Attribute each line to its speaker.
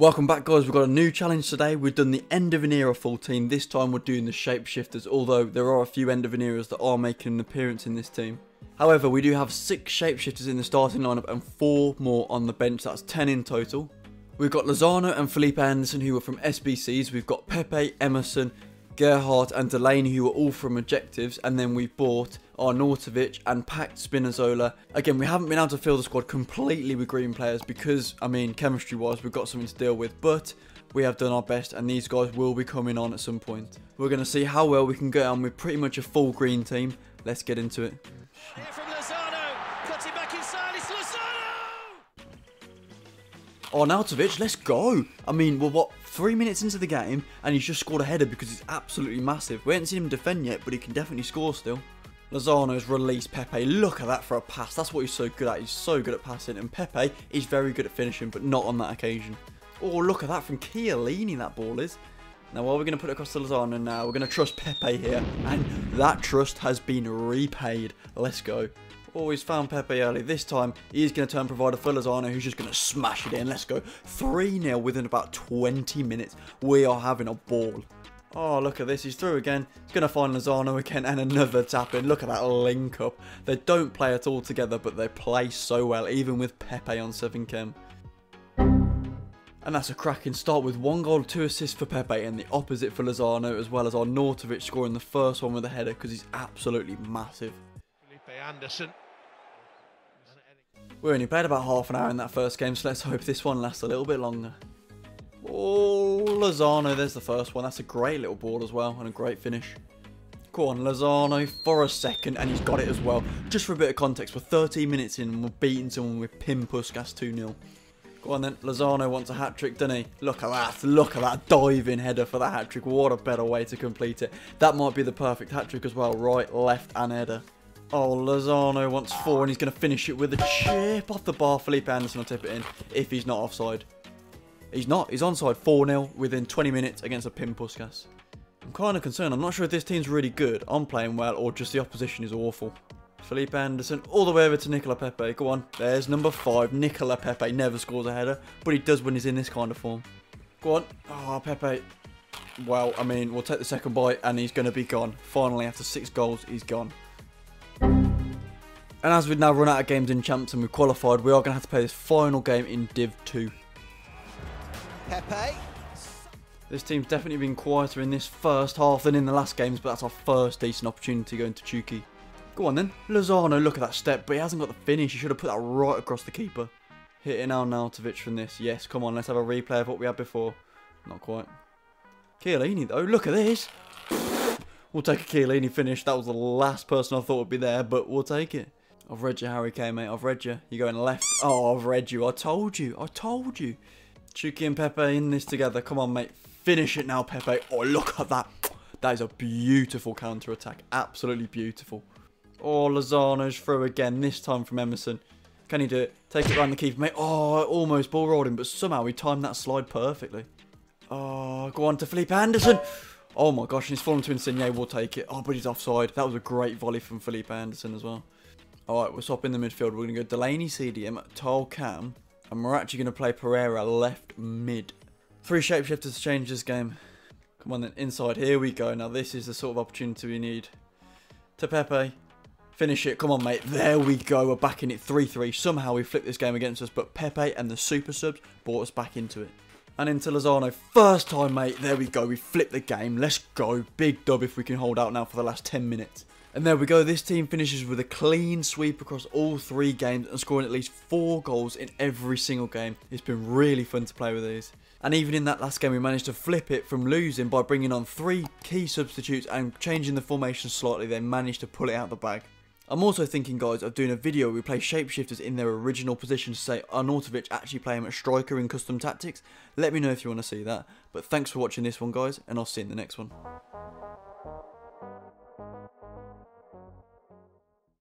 Speaker 1: Welcome back guys, we've got a new challenge today. We've done the end of an era full team. This time we're doing the shapeshifters, although there are a few end of an eras that are making an appearance in this team. However, we do have six shapeshifters in the starting lineup and four more on the bench, that's 10 in total. We've got Lozano and Felipe Anderson who are from SBCs, we've got Pepe, Emerson, Gerhardt and Delaney who are all from objectives and then we've bought Arnautovic and packed Spinazzola. Again, we haven't been able to fill the squad completely with green players because, I mean, chemistry-wise, we've got something to deal with, but we have done our best and these guys will be coming on at some point. We're going to see how well we can get on with pretty much a full green team. Let's get into it. Arnautovic, let's go. I mean, well, what, three minutes into the game, and he's just scored a header because he's absolutely massive. We haven't seen him defend yet, but he can definitely score still. Lozano's released Pepe. Look at that for a pass. That's what he's so good at. He's so good at passing. And Pepe is very good at finishing, but not on that occasion. Oh, look at that from Chiellini, that ball is. Now, while we're going to put across to Lozano now, we're going to trust Pepe here. And that trust has been repaid. Let's go. Oh, he's found Pepe early. This time, he's going to turn provider for Lozano, who's just going to smash it in. Let's go. 3-0 within about 20 minutes. We are having a ball. Oh, look at this. He's through again. He's going to find Lozano again and another tap in. Look at that link up. They don't play it all together, but they play so well, even with Pepe on 7 chem. And that's a cracking start with one goal, two assists for Pepe and the opposite for Lozano, as well as Arnautovic scoring the first one with a header because he's absolutely massive. Felipe Anderson we only played about half an hour in that first game, so let's hope this one lasts a little bit longer. Oh, Lozano, there's the first one. That's a great little ball as well, and a great finish. Go on, Lozano, for a second, and he's got it as well. Just for a bit of context, we're 13 minutes in, and we're beating someone with Prime Puskas 2-0. Go on then, Lozano wants a hat-trick, doesn't he? Look at that, look at that diving header for the hat-trick. What a better way to complete it. That might be the perfect hat-trick as well, right, left, and header. Oh, Lozano wants four, and he's going to finish it with a chip off the bar. Felipe Anderson will tip it in if he's not offside. He's not. He's onside 4-0 within 20 minutes against a Prime Puskas. I'm kind of concerned. I'm not sure if this team's really good. I'm playing well, or just the opposition is awful. Felipe Anderson all the way over to Nicola Pepe. Go on. There's number five. Nicola Pepe never scores a header, but he does when he's in this kind of form. Go on. Oh, Pepe. Well, I mean, we'll take the second bite, and he's going to be gone. Finally, after six goals, he's gone. And as we've now run out of games in Champs and we've qualified, we are going to have to play this final game in Div 2. Pepe. This team's definitely been quieter in this first half than in the last games, but that's our first decent opportunity going to Chuki. Go on then. Lozano, look at that step, but he hasn't got the finish. He should have put that right across the keeper. Hitting Arnautovic from this. Yes, come on, let's have a replay of what we had before. Not quite. Chiellini though, look at this. We'll take a Chiellini finish. That was the last person I thought would be there, but we'll take it. I've read you, Harry Kane, mate. I've read you. You're going left. Oh, I've read you. I told you. I told you. Chuki and Pepe in this together. Come on, mate. Finish it now, Pepe. Oh, look at that. That is a beautiful counter-attack. Absolutely beautiful. Oh, Lozano's through again. This time from Emerson. Can he do it? Take it around the keeper, mate. Oh, almost ball rolled him, but somehow he timed that slide perfectly. Oh, go on to Felipe Anderson. Oh my gosh, he's fallen to Insigne. We'll take it. Oh, but he's offside. That was a great volley from Felipe Anderson as well. Alright, we're swapping the midfield. We're going to go Delaney CDM, Tall Cam, and we're actually going to play Pereira left mid. Three shapeshifters to change this game. Come on then, inside. Here we go. Now this is the sort of opportunity we need. To Pepe. Finish it. Come on, mate. There we go. We're back in it 3-3. Somehow we flipped this game against us, but Pepe and the super subs brought us back into it. And into Lozano. First time, mate. There we go. We flipped the game. Let's go. Big dub if we can hold out now for the last 10 minutes. And there we go, this team finishes with a clean sweep across all three games and scoring at least four goals in every single game. It's been really fun to play with these. And even in that last game we managed to flip it from losing by bringing on three key substitutes and changing the formation slightly, they managed to pull it out of the bag. I'm also thinking guys of doing a video where we play shapeshifters in their original position to say Arnautovic actually play him at striker in custom tactics. Let me know if you want to see that. But thanks for watching this one guys and I'll see you in the next one.